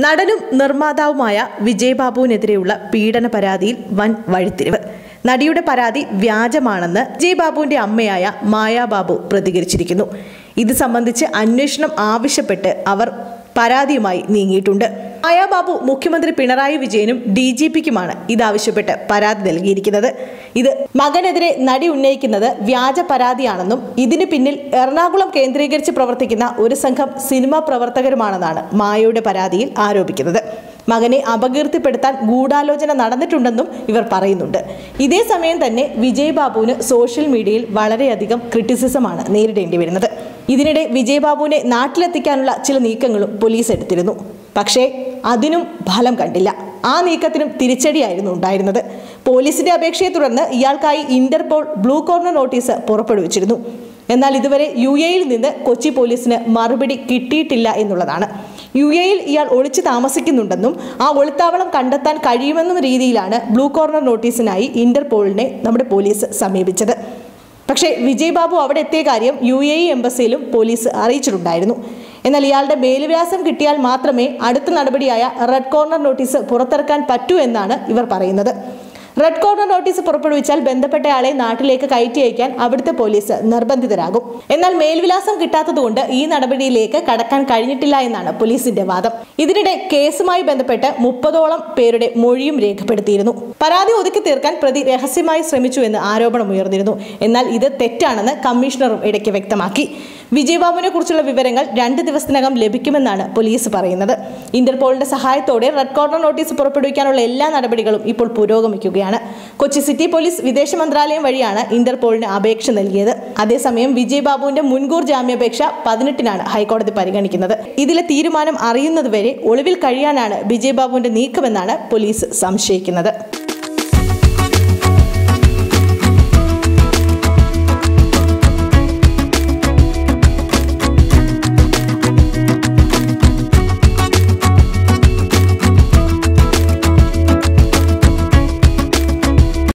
നടനും നിർമ്മാതാവുമായ വിജയ്ബാബുവിനെതിരെയുള്ള പീഡന പരാതിയിൽ വൻ വഴിത്തിരിവ്. നടിയുടെ പരാതി വ്യാജമാണെന്ന് വിജയബാബുവിന്റെ അമ്മയായ മായാബാബു പ്രതികരിച്ചിരിക്കുന്നു. ഇത് സംബന്ധിച്ച് അന്വേഷണം ആവശ്യപ്പെട്ട് അവർ പരാതിയുമായി നീങ്ങിയിട്ടുണ്ട്. മായാബാബു മുഖ്യമന്ത്രി പിണറായി വിജയനും ഡി ജി പിക്കുമാണ് ഇതാവശ്യപ്പെട്ട് പരാതി നൽകിയിരിക്കുന്നത്. ഇത് മകനെതിരെ നടി ഉന്നയിക്കുന്നത് വ്യാജ പരാതിയാണെന്നും ഇതിന് പിന്നിൽ എറണാകുളം കേന്ദ്രീകരിച്ച് പ്രവർത്തിക്കുന്ന ഒരു സംഘം സിനിമാ പ്രവർത്തകരുമാണെന്നാണ് മായയുടെ പരാതിയിൽ ആരോപിക്കുന്നത്. മകനെ അപകീർത്തിപ്പെടുത്താൻ ഗൂഢാലോചന നടന്നിട്ടുണ്ടെന്നും ഇവർ പറയുന്നുണ്ട്. ഇതേ സമയം തന്നെ വിജയ് ബാബുവിന് സോഷ്യൽ മീഡിയയിൽ വളരെയധികം ക്രിറ്റിസിസമാണ് നേരിടേണ്ടി വരുന്നത്. ഇതിനിടെ വിജയ് ബാബുവിനെ നാട്ടിലെത്തിക്കാനുള്ള ചില നീക്കങ്ങളും പോലീസ് എടുത്തിരുന്നു. പക്ഷേ അതിനും ഫലം കണ്ടില്ല. ആ നീക്കത്തിനും തിരിച്ചടിയായിരുന്നു ഉണ്ടായിരുന്നത്. പോലീസിന്റെ അപേക്ഷയെ തുടർന്ന് ഇയാൾക്കായി ഇന്റർപോൾ ബ്ലൂ കോർണർ നോട്ടീസ് പുറപ്പെടുവിച്ചിരുന്നു. എന്നാൽ ഇതുവരെ യു എയിൽ നിന്ന് കൊച്ചി പോലീസിന് മറുപടി കിട്ടിയിട്ടില്ല എന്നുള്ളതാണ്. യു എയിൽ ഇയാൾ ഒളിച്ചു താമസിക്കുന്നുണ്ടെന്നും ആ ഒളിത്താവളം കണ്ടെത്താൻ കഴിയുമെന്നും രീതിയിലാണ് ബ്ലൂ കോർണർ നോട്ടീസിനായി ഇന്റർപോളിനെ നമ്മുടെ പോലീസ് സമീപിച്ചത്. പക്ഷേ വിജയ് ബാബു അവിടെ എത്തിയ കാര്യം യു എ ഇ എംബസിയിലും പോലീസ് അറിയിച്ചിട്ടുണ്ടായിരുന്നു. എന്നാൽ ഇയാളുടെ മേൽവിലാസം കിട്ടിയാൽ മാത്രമേ അടുത്ത നടപടിയായ റെഡ് കോർണർ നോട്ടീസ് പുറത്തിറക്കാൻ പറ്റൂ എന്നാണ് ഇവർ പറയുന്നത്. റെഡ് കോർണർ നോട്ടീസ് പുറപ്പെടുവിച്ചാൽ ബന്ധപ്പെട്ടയാളെ നാട്ടിലേക്ക് കയറ്റി അയക്കാൻ അവിടുത്തെ പോലീസ് നിർബന്ധിതരാകും. എന്നാൽ മേൽവിലാസം കിട്ടാത്തതുകൊണ്ട് ഈ നടപടിയിലേക്ക് കടക്കാൻ കഴിഞ്ഞിട്ടില്ല എന്നാണ് പോലീസിന്റെ വാദം. ഇതിനിടെ കേസുമായി ബന്ധപ്പെട്ട് മുപ്പതോളം പേരുടെ മൊഴിയും രേഖപ്പെടുത്തിയിരുന്നു. പരാതി ഒതുക്കി തീർക്കാൻ പ്രതി രഹസ്യമായി ശ്രമിച്ചു എന്ന് ആരോപണം ഉയർന്നിരുന്നു. എന്നാൽ ഇത് തെറ്റാണെന്ന് കമ്മീഷണറും ഇടയ്ക്ക് വ്യക്തമാക്കി. വിജയബാബുവിനെ കുറിച്ചുള്ള വിവരങ്ങൾ രണ്ട് ദിവസത്തിനകം ലഭിക്കുമെന്നാണ് പോലീസ് പറയുന്നത്. ഇന്റർപോളിന്റെ സഹായത്തോടെ റെഡ് കോർണർ നോട്ടീസ് പുറപ്പെടുവിക്കാനുള്ള എല്ലാ നടപടികളും ഇപ്പോൾ പുരോഗമിക്കുകയാണ്. കൊച്ചി സിറ്റി പോലീസ് വിദേശ മന്ത്രാലയം വഴിയാണ് ഇന്റർപോളിന് അപേക്ഷ നൽകിയത്. അതേസമയം വിജയബാബുവിന്റെ മുൻകൂർ ജാമ്യാപേക്ഷ പതിനെട്ടിനാണ് ഹൈക്കോടതി പരിഗണിക്കുന്നത്. ഇതിലെ തീരുമാനം അറിയുന്നതുവരെ ഒളിവിൽ കഴിയാനാണ് വിജയബാബുവിന്റെ നീക്കമെന്നാണ് പോലീസ് സംശയിക്കുന്നത്.